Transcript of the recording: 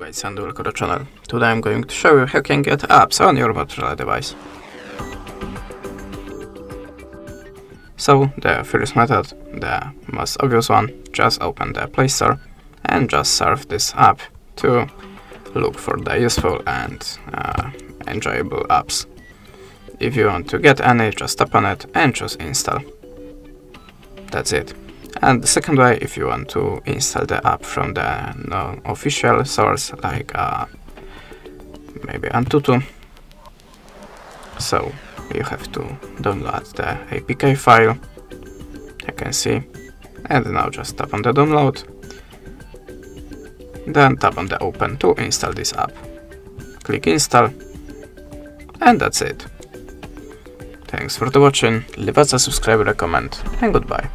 guys to the channel. Today I'm going to show you how you can get apps on your Motorola device. So the first method, the most obvious one, just open the Play Store and just surf this app to look for the useful and uh, enjoyable apps. If you want to get any, just tap on it and choose install. That's it. And the second way, if you want to install the app from the non-official source, like uh, maybe Antutu, so you have to download the APK file, you can see, and now just tap on the download, then tap on the open to install this app. Click install, and that's it. Thanks for the watching, leave us a subscribe, comment, and goodbye.